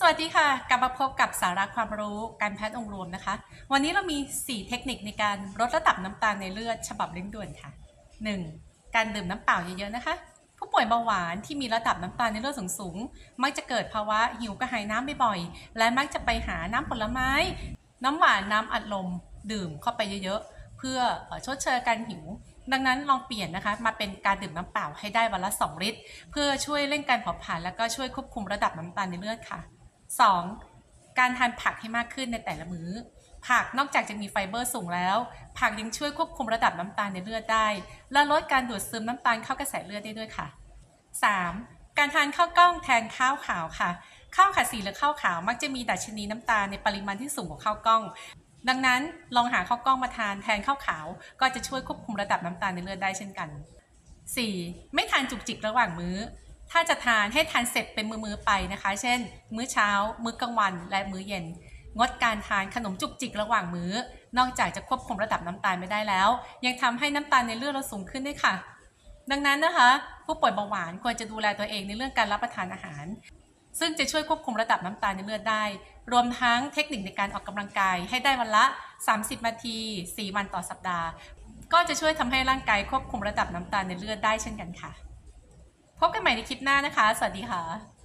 สวัสดีค่ะ กลับมาพบกับสาระความรู้การแพทย์องค์รวมนะคะ วันนี้เรามี 4 เทคนิคในการลดระดับน้ำตาลในเลือดฉบับเร่งด่วนค่ะ 1. การดื่มน้ำเปล่าเยอะๆนะคะ ผู้ป่วยเบาหวานที่มีระดับน้ำตาลในเลือดสูงๆมักจะเกิดภาวะหิวกระหายน้ำบ่อยๆและมักจะไปหาน้ำผลไม้ น้ำหวานน้ำอัดลม ดื่มเข้าไปเยอะๆ เพื่อชดเชยการหิวดังนั้นลองเปลี่ยนนะคะมาเป็นการดื่มน้ำเปล่าให้ได้วันละ 2 ลิตร เพื่อช่วยเร่งการเผาผลาญแล้วก็ช่วยควบคุมระดับน้ำตาลในเลือดค่ะ 2. การทานผักให้มากขึ้นในแต่ละมือ้อ ผักนอกจากจะมีไฟเบอร์สูงแล้ว ผักยังช่วยควบคุมระดับน้ำตาลในเลือดได้ และลดการดูดซึมน้ำตาลเข้ากระแสเลือดได้ด้วยค่ะ 3. การทานข้าวกล้องแทนข้าวขาวค่ะ ข้าวขาสีหรือข้าวขาวมักจะมีดัชนีน้ำตาลในปริมาณที่สูงกว่าข้าวกล้อง ดังนั้นลองหาข้าวกล้องมาทานแทนข้าวขาว ก็จะช่วยควบคุมระดับน้ำตาลในเลือดได้เช่นกัน 4. ไม่ทานจุกจิกระหว่างมื้อ ถ้าจะทานให้ทานเสร็จเป็นมือๆไปนะคะ เช่น มื้อเช้า มื้อกลางวัน และมื้อเย็น งดการทานขนมจุกจิกระหว่างมื้อ นอกจากจะควบคุมระดับน้ำตาลไม่ได้แล้ว ยังทำให้น้ำตาลในเลือดเราสูงขึ้นด้วยค่ะ ดังนั้นนะคะ ผู้ป่วยเบาหวานควรจะดูแลตัวเองในเรื่องการรับประทานอาหารซึ่งจะช่วยควบคุมระดับน้ำตาลในเลือดได้ รวมทั้งเทคนิคในการออกกำลังกายให้ได้วันละ 30 นาที 4 วันต่อสัปดาห์ ก็จะช่วยทำให้ร่างกายควบคุมระดับน้ำตาลในเลือดได้เช่นกันค่ะ พบกันใหม่ในคลิปหน้านะคะ สวัสดีค่ะ